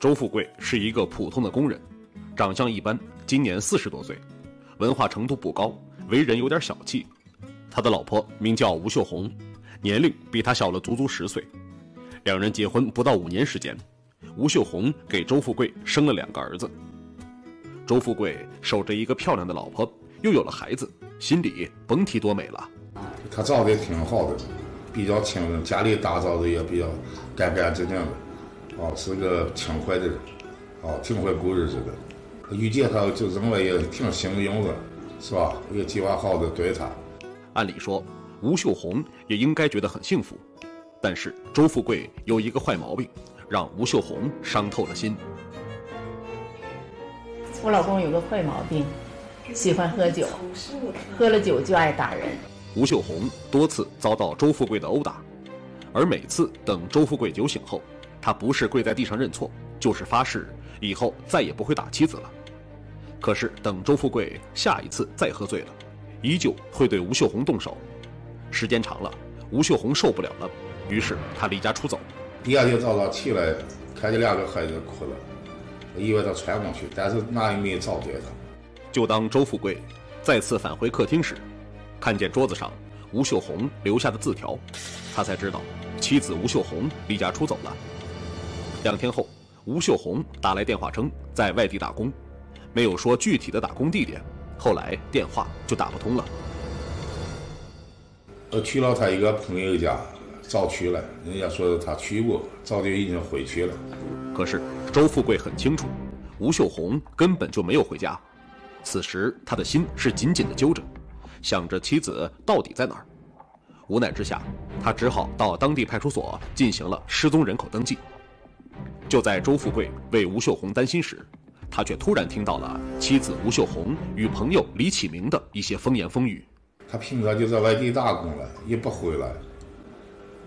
周富贵是一个普通的工人，长相一般，今年四十多岁，文化程度不高，为人有点小气。他的老婆名叫吴秀红，年龄比他小了足足十岁。两人结婚不到五年时间，吴秀红给周富贵生了两个儿子。周富贵守着一个漂亮的老婆，又有了孩子，心里甭提多美了。他找的也挺好的，比较清静，家里打扫的也比较干干净净的，哦，是个勤快的人，哦，挺会过日子的。遇见他就认为也挺幸运的，是吧？也计划好的对他。按理说，吴秀红也应该觉得很幸福，但是周富贵有一个坏毛病，让吴秀红伤透了心。我老公有个坏毛病，喜欢喝酒，喝了酒就爱打人。吴秀红多次遭到周富贵的殴打，而每次等周富贵酒醒后，他不是跪在地上认错，就是发誓以后再也不会打妻子了。可是等周富贵下一次再喝醉了，依旧会对吴秀红动手。时间长了，吴秀红受不了了，于是他离家出走。第二天早上起来，看见两个孩子哭了。我以为他穿过去，但是哪也没找见他。就当周富贵再次返回客厅时，看见桌子上吴秀红留下的字条，他才知道妻子吴秀红离家出走了。两天后，吴秀红打来电话称在外地打工，没有说具体的打工地点。后来电话就打不通了。我去了他一个朋友家找去了，人家说他去过，早就已经回去了。可是。周富贵很清楚，吴秀红根本就没有回家。此时他的心是紧紧的揪着，想着妻子到底在哪儿。无奈之下，他只好到当地派出所进行了失踪人口登记。就在周富贵为吴秀红担心时，他却突然听到了妻子吴秀红与朋友李启明的一些风言风语。他平常就在外地打工了，也不回来。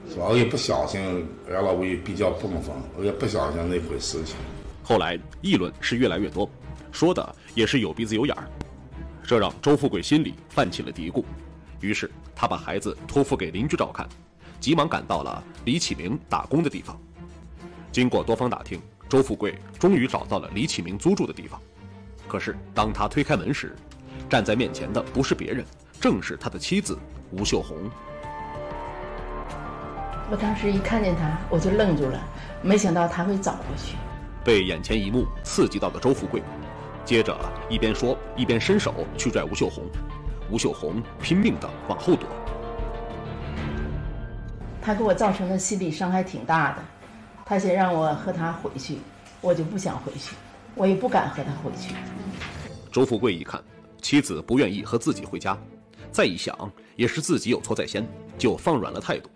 是吧？我也不相信，俺老婆也比较奔放，我也不相信那回事情。后来议论是越来越多，说的也是有鼻子有眼儿，这让周富贵心里泛起了嘀咕。于是他把孩子托付给邻居照看，急忙赶到了李启明打工的地方。经过多方打听，周富贵终于找到了李启明租住的地方。可是当他推开门时，站在面前的不是别人，正是他的妻子吴秀红。我当时一看见他，我就愣住了，没想到他会找过去。被眼前一幕刺激到的周富贵，接着一边说一边伸手去拽吴秀红，吴秀红拼命的往后躲。他给我造成的心理伤害挺大的，他先让我和他回去，我就不想回去，我也不敢和他回去。周富贵一看妻子不愿意和自己回家，再一想也是自己有错在先，就放软了态度。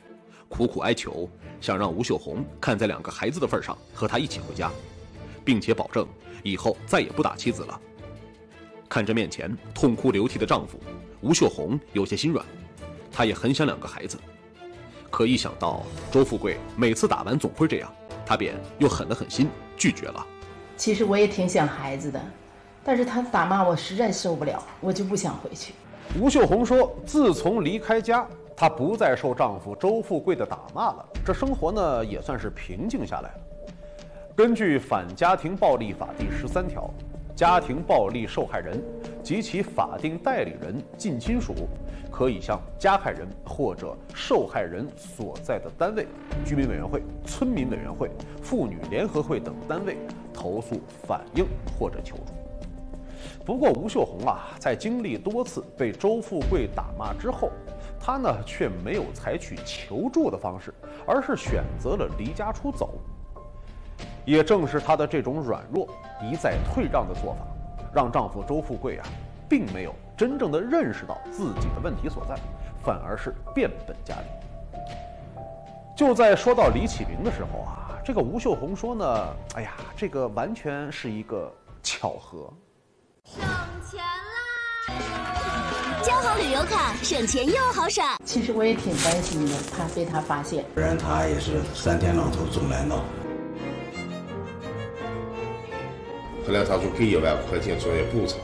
苦苦哀求，想让吴秀红看在两个孩子的份上和他一起回家，并且保证以后再也不打妻子了。看着面前痛哭流涕的丈夫，吴秀红有些心软，她也很想两个孩子，可一想到周富贵每次打完总会这样，她便又狠了狠心拒绝了。其实我也挺想孩子的，但是他打骂我实在受不了，我就不想回去。吴秀红说：“自从离开家。”她不再受丈夫周富贵的打骂了，这生活呢也算是平静下来了。根据《反家庭暴力法》第十三条，家庭暴力受害人及其法定代理人、近亲属，可以向加害人或者受害人所在的单位、居民委员会、村民委员会、妇女联合会等单位投诉、反映或者求助。不过，吴秀红啊，在经历多次被周富贵打骂之后，他呢却没有采取求助的方式，而是选择了离家出走。也正是她的这种软弱、一再退让的做法，让丈夫周富贵啊，并没有真正的认识到自己的问题所在，反而是变本加厉。就在说到李启明的时候啊，这个吴秀红说呢：“哎呀，这个完全是一个巧合。”省钱啦！交好旅游卡，省钱又好省。其实我也挺担心的，怕被他发现。不然他也是三天两头总来闹。后来他说给一万块钱作为补偿。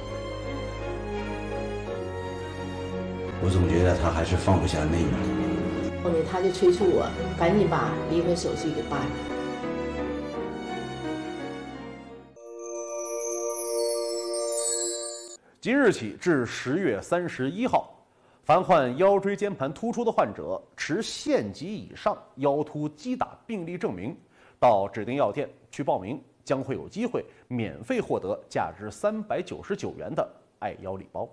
我总觉得他还是放不下那个后面他就催促我赶紧把离婚手续给办了。即日起至十月三十一号凡患腰椎间盘突出的患者持县级以上腰突击打病例证明到指定药店去报名。将会有机会免费获得价值三百九十九元的爱腰礼包。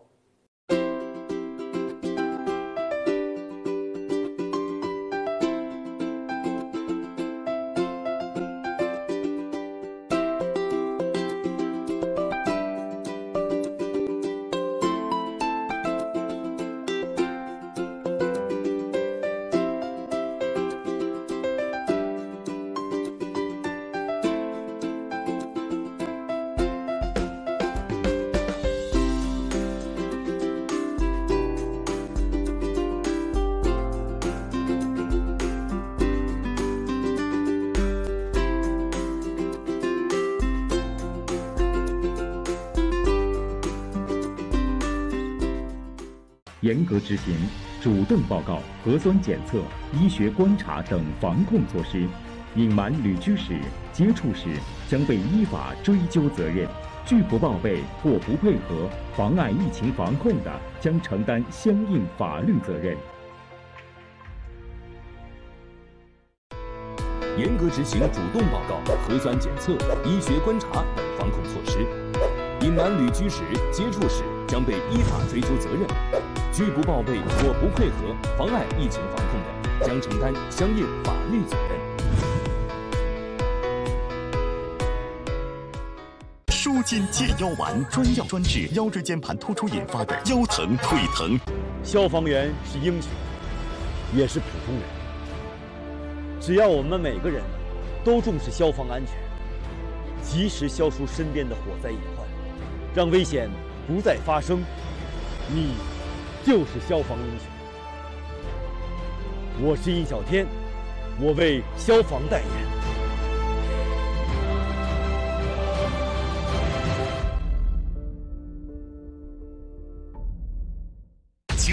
严格执行主动报告、核酸检测、医学观察等防控措施，隐瞒旅居史、接触史将被依法追究责任；拒不报备或不配合、妨碍疫情防控的，将承担相应法律责任。严格执行主动报告、核酸检测、医学观察等防控措施，隐瞒旅居史、接触史将被依法追究责任；拒不报备或不配合、妨碍疫情防控的，将承担相应法律责任。舒筋健腰丸专药专治腰椎间盘突出引发的腰疼、腿疼。消防员是英雄，也是普通人。只要我们每个人都重视消防安全，及时消除身边的火灾隐患，让危险不再发生，你就是消防英雄。我是印小天，我为消防代言。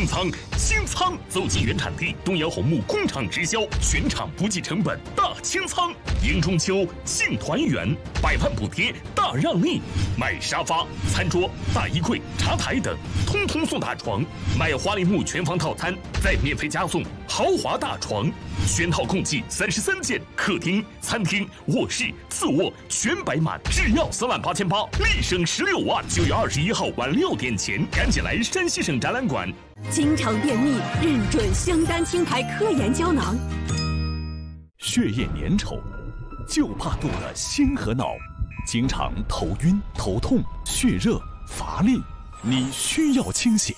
清仓，清仓！走进原产地，东阳红木工厂直销，全场不计成本大清仓，迎中秋庆团圆，百万补贴大让利，买沙发、餐桌、大衣柜、茶台等，通通送大床；买花梨木全房套餐，再免费加送豪华大床，全套共计三十三件，客厅、餐厅、卧室、次卧全摆满，只要三万八千八，立省十六万。九月二十一号晚六点前，赶紧来山西省展览馆。经常便秘，认准香丹清牌科研胶囊。血液粘稠，就怕堵了心和脑，经常头晕、头痛、血热、乏力，你需要清血。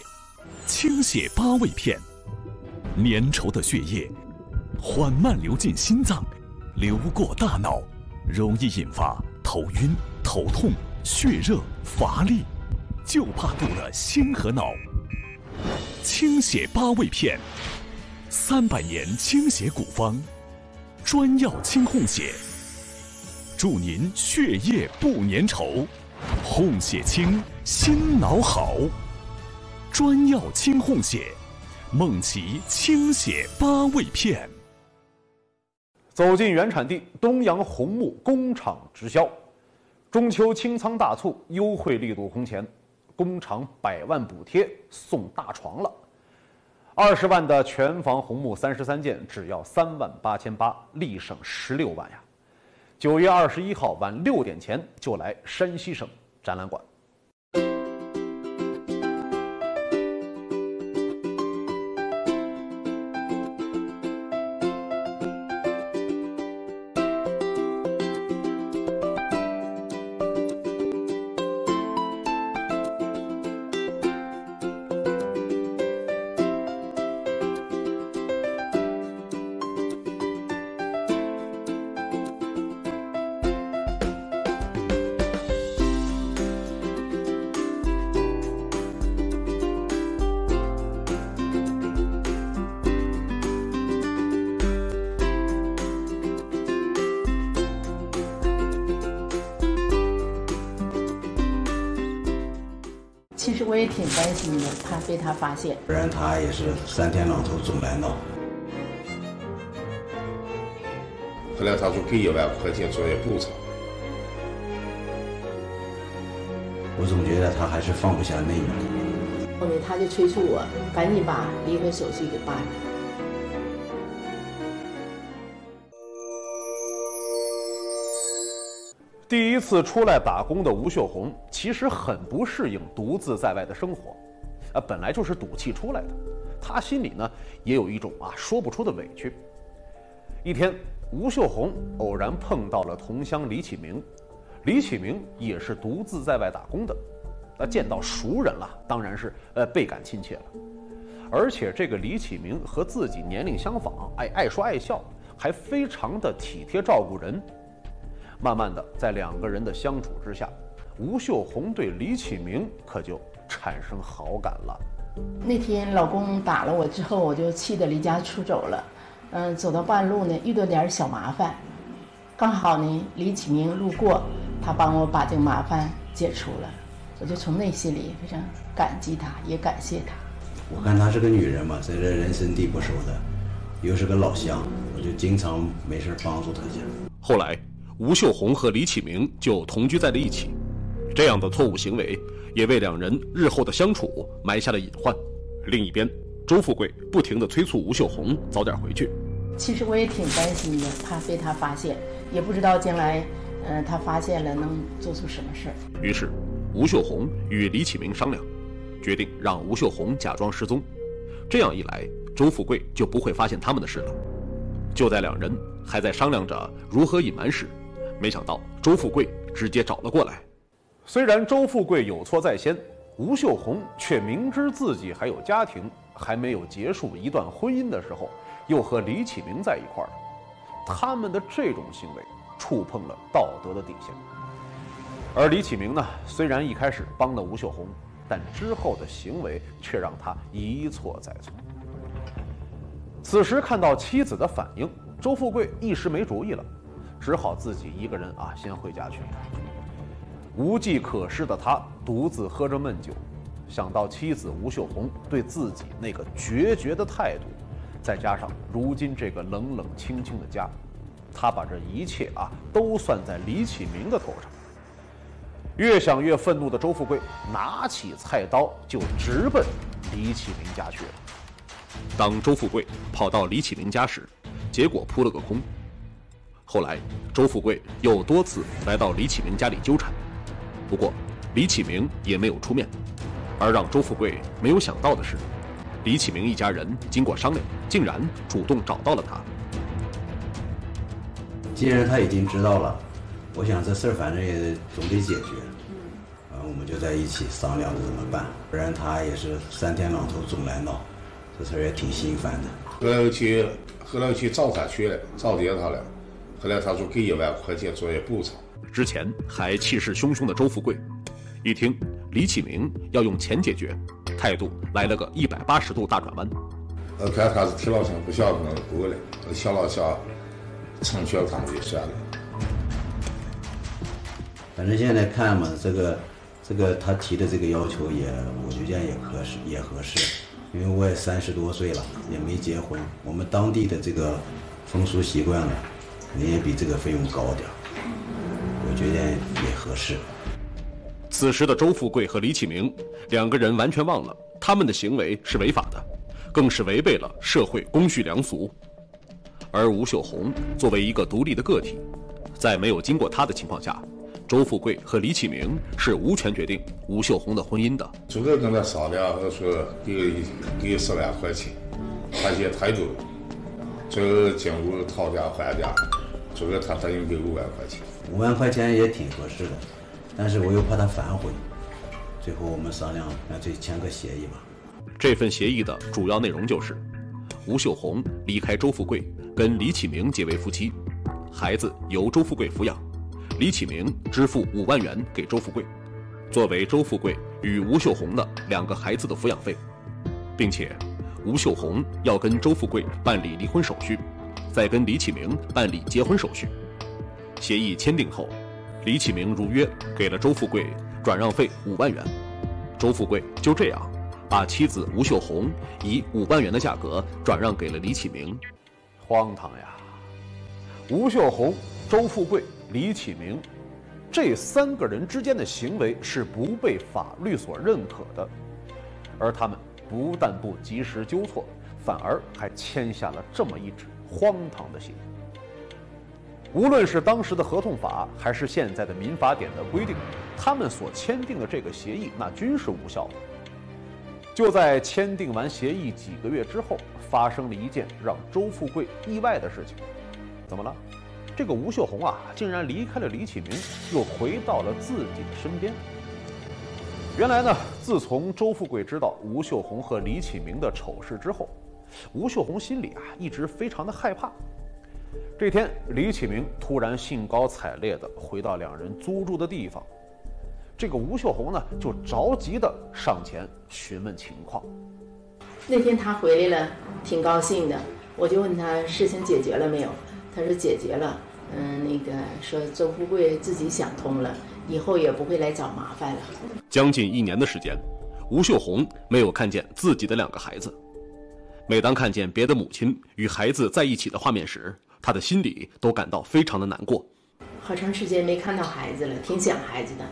清血八味片，粘稠的血液缓慢流进心脏，流过大脑，容易引发头晕、头痛、血热、乏力，就怕堵了心和脑。清血八味片，三百年清血古方，专药清哄血，助您血液不粘稠，哄血清，心脑好。专药清哄血，梦奇清血八味片。走进原产地，东阳红木工厂直销，中秋清仓大促优惠力度空前。工厂百万补贴送大床了，二十万的全房红木三十三件，只要三万八千八，立省十六万呀！九月二十一号晚六点前就来山西省展览馆。担心的，怕被他发现。不然他也是三天两头总来闹。后来他说给一万块钱作为补偿，我总觉得他还是放不下那个。后面他就催促我赶紧把离婚手续给办了。第一次出来打工的吴秀红，其实很不适应独自在外的生活，啊，本来就是赌气出来的，他心里呢也有一种啊说不出的委屈。一天，吴秀红偶然碰到了同乡李启明，李启明也是独自在外打工的，那见到熟人了，当然是呃倍感亲切了。而且这个李启明和自己年龄相仿，爱爱说爱笑，还非常的体贴照顾人。慢慢的，在两个人的相处之下，吴秀红对李启明可就产生好感了。那天老公打了我之后，我就气得离家出走了。嗯，走到半路呢，遇到点小麻烦，刚好呢李启明路过，他帮我把这个麻烦解除了，我就从内心里非常感激他，也感谢他。我看她是个女人嘛，在这人生地不熟的，又是个老乡，我就经常没事帮助她去。后来，吴秀红和李启明就同居在了一起，这样的错误行为也为两人日后的相处埋下了隐患。另一边，周富贵不停地催促吴秀红早点回去。其实我也挺担心的，怕被他发现，也不知道将来，嗯、他发现了能做出什么事儿。于是，吴秀红与李启明商量，决定让吴秀红假装失踪，这样一来，周富贵就不会发现他们的事了。就在两人还在商量着如何隐瞒时，没想到周富贵直接找了过来。虽然周富贵有错在先，吴秀红却明知自己还有家庭，还没有结束一段婚姻的时候，又和李启明在一块儿了。他们的这种行为触碰了道德的底线。而李启明呢，虽然一开始帮了吴秀红，但之后的行为却让他一错再错。此时看到妻子的反应，周富贵一时没主意了，只好自己一个人啊先回家去。无计可施的他独自喝着闷酒，想到妻子吴秀红对自己那个决绝的态度，再加上如今这个冷冷清清的家，他把这一切啊都算在李启明的头上。越想越愤怒的周富贵拿起菜刀就直奔李启明家去了。当周富贵跑到李启明家时，结果扑了个空。后来，周富贵又多次来到李启明家里纠缠，不过李启明也没有出面。而让周富贵没有想到的是，李启明一家人经过商量，竟然主动找到了他。既然他已经知道了，我想这事儿反正也总得解决。啊，我们就在一起商量着怎么办，不然他也是三天两头总来闹，这事儿也挺心烦的。后来我去，后来我去找他去了，找见他了。后来他说给一万块钱作为补偿。之前还气势汹汹的周富贵，一听李启明要用钱解决，态度来了个一百八十度大转弯。我看他是铁老乡，不想跟他过了，小老乡成全他就算了。反正现在看嘛，这个这个他提的这个要求也，我觉得也合适，也合适。因为我也三十多岁了，也没结婚，我们当地的这个风俗习惯呢，肯定也比这个费用高点觉得也合适。此时的周富贵和李启明两个人完全忘了，他们的行为是违法的，更是违背了社会公序良俗。而吴秀红作为一个独立的个体，在没有经过他的情况下，周富贵和李启明是无权决定吴秀红的婚姻的。主任跟他商量，他说给给十万块钱，他些态度，最后经过讨价还价，最后他答应给五万块钱。五万块钱也挺合适的，但是我又怕他反悔，最后我们商量干脆签个协议吧。这份协议的主要内容就是，吴秀红离开周富贵，跟李启明结为夫妻，孩子由周富贵抚养，李启明支付五万元给周富贵，作为周富贵与吴秀红的两个孩子的抚养费，并且吴秀红要跟周富贵办理离婚手续，再跟李启明办理结婚手续。协议签订后，李启明如约给了周富贵转让费五万元，周富贵就这样把妻子吴秀红以五万元的价格转让给了李启明。荒唐呀！吴秀红、周富贵、李启明，这三个人之间的行为是不被法律所认可的，而他们不但不及时纠错，反而还签下了这么一纸荒唐的协议。无论是当时的合同法，还是现在的民法典的规定，他们所签订的这个协议那均是无效的。就在签订完协议几个月之后，发生了一件让周富贵意外的事情。怎么了？这个吴秀红啊，竟然离开了李启明，又回到了自己的身边。原来呢，自从周富贵知道吴秀红和李启明的丑事之后，吴秀红心里啊一直非常的害怕。这天，李启明突然兴高采烈地回到两人租住的地方，这个吴秀红呢就着急地上前询问情况。那天他回来了，挺高兴的，我就问他事情解决了没有，他说解决了。嗯，那个说周富贵自己想通了，以后也不会来找麻烦了。将近一年的时间，吴秀红没有看见自己的两个孩子。每当看见别的母亲与孩子在一起的画面时，她的心里都感到非常的难过。好长时间没看到孩子了，挺想孩子的，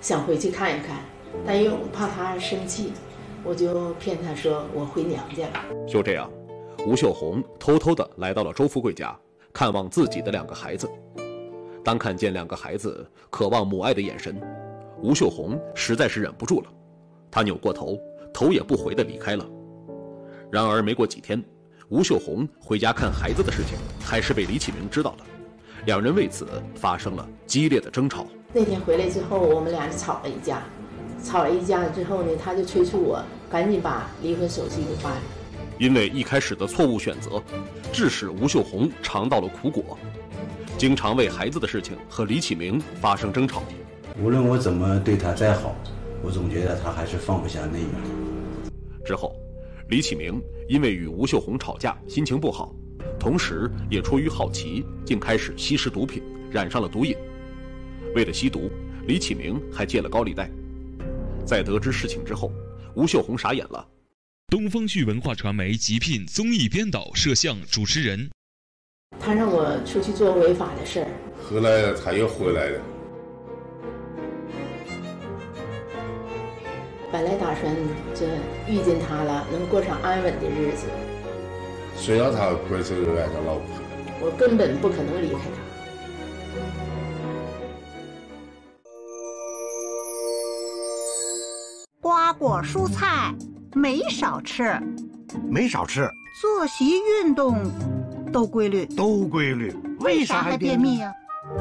想回去看一看，但又怕他生气，我就骗他说我回娘家了。就这样，吴秀红偷偷的来到了周富贵家。看望自己的两个孩子，当看见两个孩子渴望母爱的眼神，吴秀红实在是忍不住了，她扭过头，头也不回的离开了。然而没过几天，吴秀红回家看孩子的事情还是被李启明知道了，两人为此发生了激烈的争吵。那天回来之后，我们俩吵了一架，吵了一架之后呢，他就催促我赶紧把离婚手续给办了。因为一开始的错误选择，致使吴秀红尝到了苦果，经常为孩子的事情和李启明发生争吵。无论我怎么对他再好，我总觉得他还是放不下那个。之后，李启明因为与吴秀红吵架，心情不好，同时也出于好奇，竟开始吸食毒品，染上了毒瘾。为了吸毒，李启明还借了高利贷。在得知事情之后，吴秀红傻眼了。东方旭文化传媒急聘综艺编导、摄像、主持人。他让我出去做违法的事儿。后来他又回来了。本来打算这遇见他了，能过上安稳的日子。谁让他怪这个爱他老婆？我根本不可能离开他。瓜果蔬菜。没少吃，没少吃。作息运动都规律，都规律。为啥还便秘呀？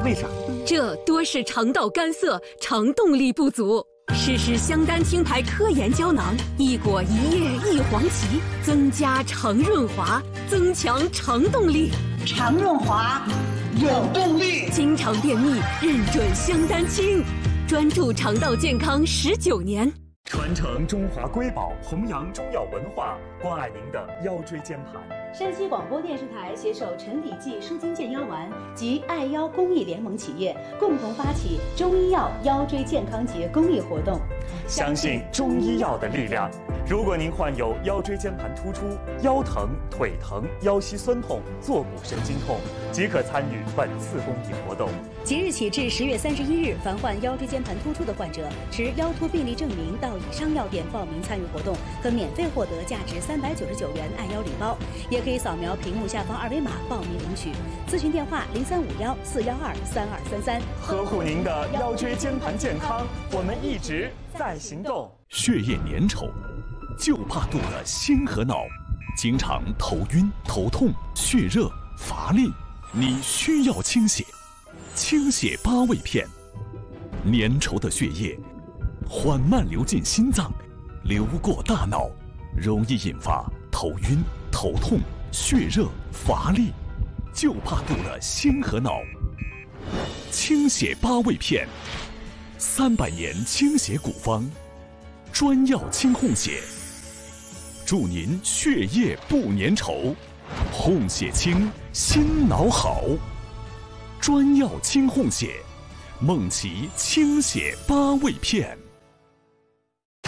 为啥？这多是肠道干涩、肠动力不足。试试香丹清牌科研胶囊，一果一叶一黄芪，增加肠润滑，增强肠动力。肠润滑，有动力。经常便秘，认准香丹清，专注肠道健康十九年。传承中华瑰宝，弘扬中药文化，关爱您的腰椎间盘。山西广播电视台携手陈李济舒筋健腰丸及爱腰公益联盟企业，共同发起中医药腰椎健康节公益活动。相信中医药的力量。如果您患有腰椎间盘突出、腰疼、腿疼、腰膝酸痛、坐骨神经痛，即可参与本次公益活动。即日起至十月三十一日，凡患腰椎间盘突出的患者，持腰突病例证明到以上药店报名参与活动，可免费获得价值三百九十九元爱腰礼包，也可以扫描屏幕下方二维码报名领取。咨询电话：零三五幺四幺二三二三三。呵护您的腰椎间盘健康，我们一直在行动。血液粘稠，就怕堵了心和脑，经常头晕、头痛、血热、乏力，你需要清血。清血八味片，粘稠的血液缓慢流进心脏，流过大脑，容易引发头晕、头痛、血热、乏力，就怕堵了心和脑。清血八味片，三百年清血古方，专药清哄血，助您血液不粘稠，哄血清，心脑好。专药清哄血，梦奇清血八味片。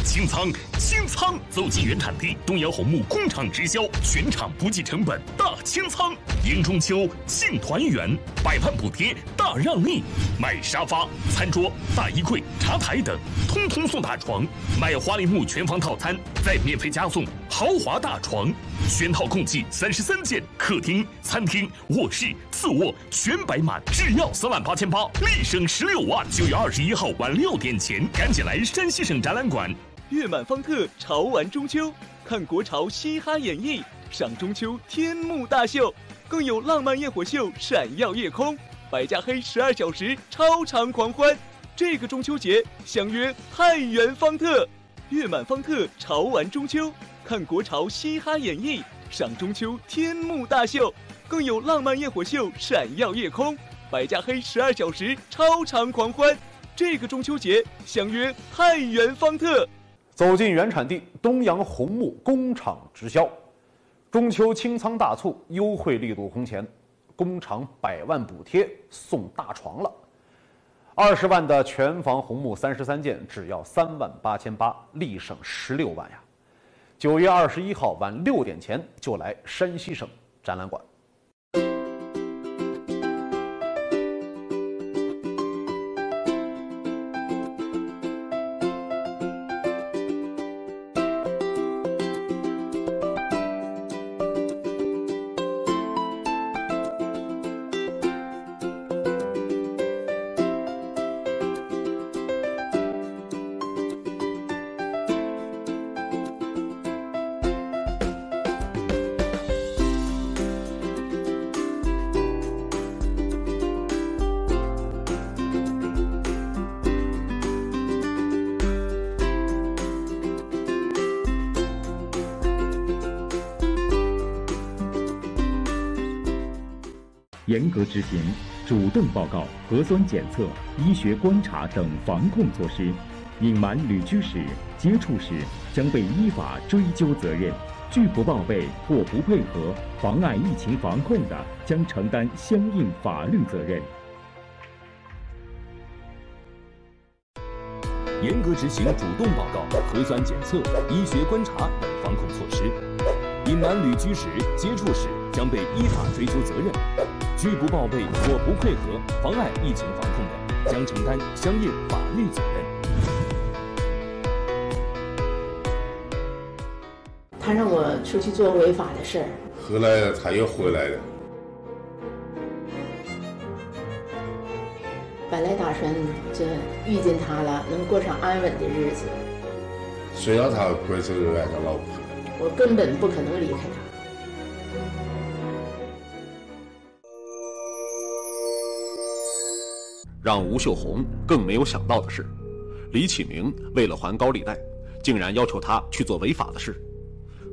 清仓，清仓！走进原产地，东阳红木工厂直销，全场不计成本大清仓，迎中秋庆团圆，百万补贴大让利，买沙发、餐桌、大衣柜、茶台等，通通送大床；买花梨木全房套餐，再免费加送豪华大床，全套共计三十三件，客厅、餐厅、卧室、次卧全摆满，只要三万八千八，立省十六万。九月二十一号晚六点前，赶紧来山西省展览馆。月满方特潮玩中秋，看国潮嘻哈演绎，赏中秋天幕大秀，更有浪漫焰火秀闪耀夜空，白加黑十二小时超长狂欢。这个中秋节相约太原方特，月满方特潮玩中秋，看国潮嘻哈演绎，赏中秋天幕大秀，更有浪漫焰火秀闪耀夜空，白加黑十二小时超长狂欢。这个中秋节相约太原方特。走进原产地东阳红木工厂直销，中秋清仓大促优惠力度空前，工厂百万补贴送大床了，二十万的全房红木三十三件只要三万八千八，立省十六万呀！九月二十一号晚六点前就来山西省展览馆。严格执行主动报告、核酸检测、医学观察等防控措施，隐瞒旅居史、接触史将被依法追究责任；拒不报备或不配合、妨碍疫情防控的，将承担相应法律责任。严格执行主动报告、核酸检测、医学观察等防控措施，隐瞒旅居史、接触史将被依法追究责任；拒不报备或不配合、妨碍疫情防控的，将承担相应法律责任。他让我出去做违法的事儿，后来他又回来了。本来打算这遇见他了，能过上安稳的日子，谁让他怪这个爱他老婆？我根本不可能离开他。让吴秀红更没有想到的是，李启明为了还高利贷，竟然要求他去做违法的事，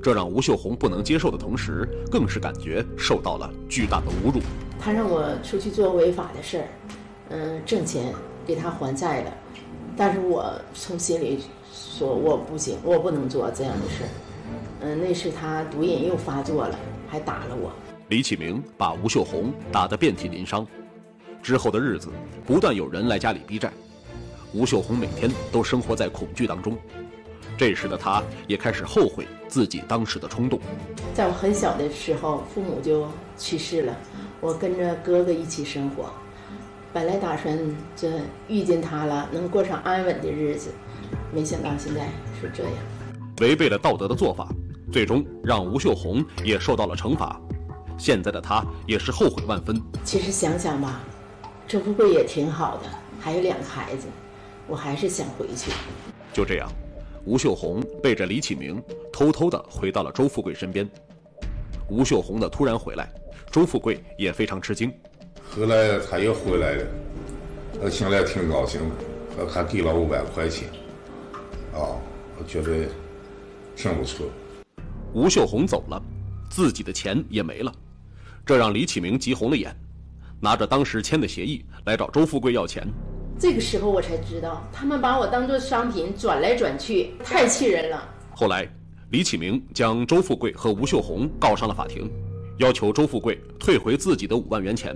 这让吴秀红不能接受的同时，更是感觉受到了巨大的侮辱。他让我出去做违法的事儿，嗯，挣钱给他还债的，但是我从心里说我不行，我不能做这样的事儿。嗯，那是他毒瘾又发作了，还打了我。李启明把吴秀红打得遍体鳞伤，之后的日子不断有人来家里逼债，吴秀红每天都生活在恐惧当中。这时的她也开始后悔自己当时的冲动。在我很小的时候，父母就去世了，我跟着哥哥一起生活，本来打算这遇见他了，能过上安稳的日子，没想到现在是这样。违背了道德的做法，最终让吴秀红也受到了惩罚。现在的她也是后悔万分。其实想想吧，周富贵也挺好的，还有两个孩子，我还是想回去。就这样，吴秀红背着李启明，偷偷的回到了周富贵身边。吴秀红的突然回来，周富贵也非常吃惊。后来他又回来了，我心里挺高兴的，还给了五百块钱，啊，我觉得挺不错。吴秀红走了，自己的钱也没了，这让李启明急红了眼，拿着当时签的协议来找周富贵要钱。这个时候我才知道，他们把我当做商品转来转去，太气人了。后来，李启明将周富贵和吴秀红告上了法庭，要求周富贵退回自己的五万元钱，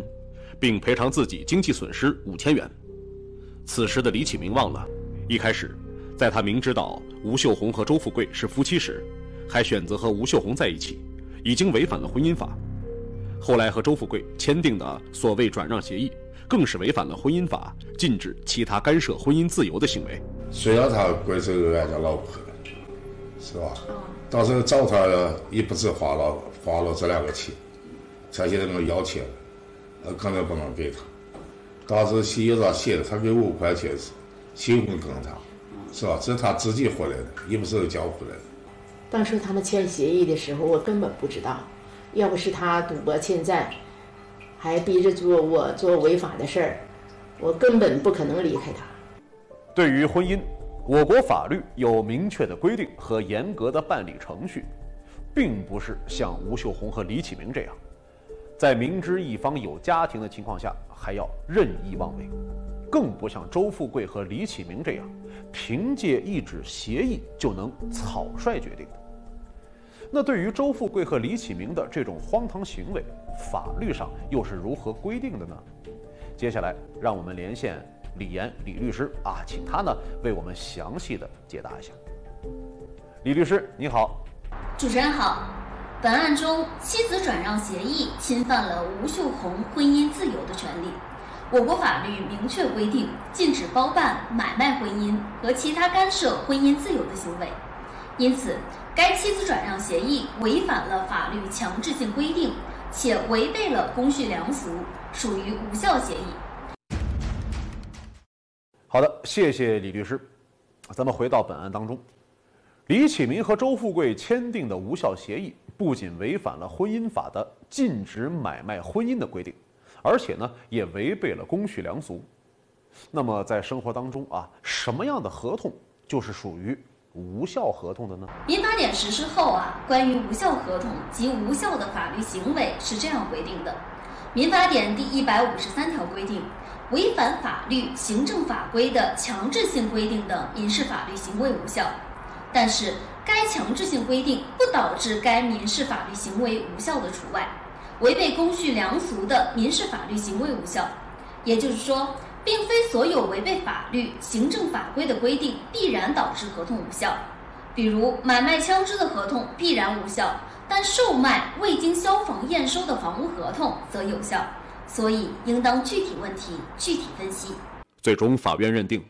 并赔偿自己经济损失五千元。此时的李启明忘了，一开始在他明知道吴秀红和周富贵是夫妻时，还选择和吴秀红在一起，已经违反了婚姻法。后来和周富贵签订的所谓转让协议，更是违反了婚姻法禁止其他干涉婚姻自由的行为。虽然他归是俺家老婆，是吧？当时找他也不止花了花了这两个钱，他现在跟我要钱，呃，可能不能给他。当时协议上写的，他给五块钱是新婚跟他，是吧？这是他自己回来的，也不是交回来的。当时他们签协议的时候，我根本不知道，要不是他赌博欠债，还逼着做我做违法的事儿，我根本不可能离开他。对于婚姻，我国法律有明确的规定和严格的办理程序，并不是像吴秀红和李启明这样，在明知一方有家庭的情况下还要任意妄为，更不像周富贵和李启明这样，凭借一纸协议就能草率决定的。那对于周富贵和李启明的这种荒唐行为，法律上又是如何规定的呢？接下来，让我们连线李岩李律师啊，请他呢为我们详细的解答一下。李律师，你好。主持人好。本案中，妻子转让协议侵犯了吴秀红婚姻自由的权利。我国法律明确规定，禁止包办、买卖婚姻和其他干涉婚姻自由的行为。因此，该妻子转让协议违反了法律强制性规定，且违背了公序良俗，属于无效协议。好的，谢谢李律师。咱们回到本案当中，李启明和周富贵签订的无效协议，不仅违反了婚姻法的禁止买卖婚姻的规定，而且呢，也违背了公序良俗。那么在生活当中啊，什么样的合同就是属于无效合同的呢？民法典实施后啊，关于无效合同及无效的法律行为是这样规定的：民法典第一百五十三条规定，违反法律、行政法规的强制性规定的民事法律行为无效。但是，该强制性规定不导致该民事法律行为无效的除外，违背公序良俗的民事法律行为无效。也就是说，并非所有违背法律、行政法规的规定必然导致合同无效。比如，买卖枪支的合同必然无效，但售卖未经消防验收的房屋合同则有效。所以，应当具体问题具体分析。最终，法院认定，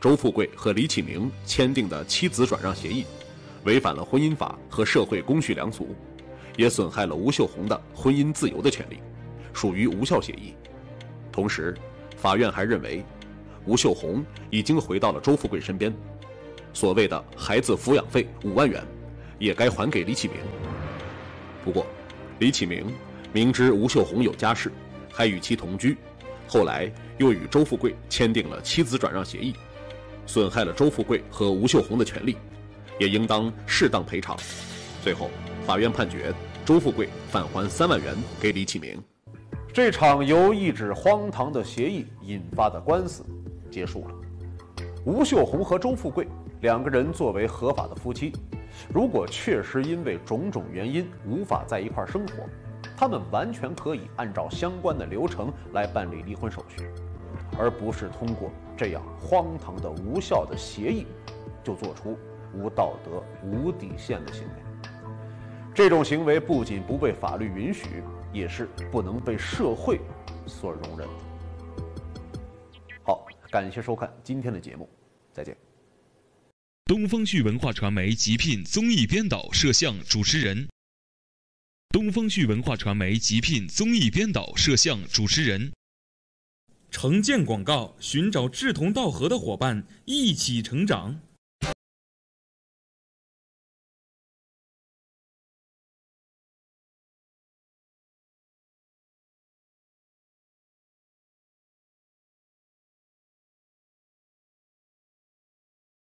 周富贵和李启明签订的妻子转让协议，违反了婚姻法和社会公序良俗，也损害了吴秀红的婚姻自由的权利，属于无效协议。同时，法院还认为，吴秀红已经回到了周富贵身边，所谓的孩子抚养费五万元，也该还给李启明。不过，李启明明知吴秀红有家室，还与其同居，后来又与周富贵签订了妻子转让协议，损害了周富贵和吴秀红的权利，也应当适当赔偿。最后，法院判决周富贵返还三万元给李启明。这场由一纸荒唐的协议引发的官司结束了。吴秀红和周富贵两个人作为合法的夫妻，如果确实因为种种原因无法在一块生活，他们完全可以按照相关的流程来办理离婚手续，而不是通过这样荒唐的无效的协议就做出无道德、无底线的行为。这种行为不仅不被法律允许。也是不能被社会所容忍的。好，感谢收看今天的节目，再见。东方旭文化传媒急聘综艺编导、摄像、主持人。东方旭文化传媒急聘综艺编导、摄像、主持人。城建广告寻找志同道合的伙伴，一起成长。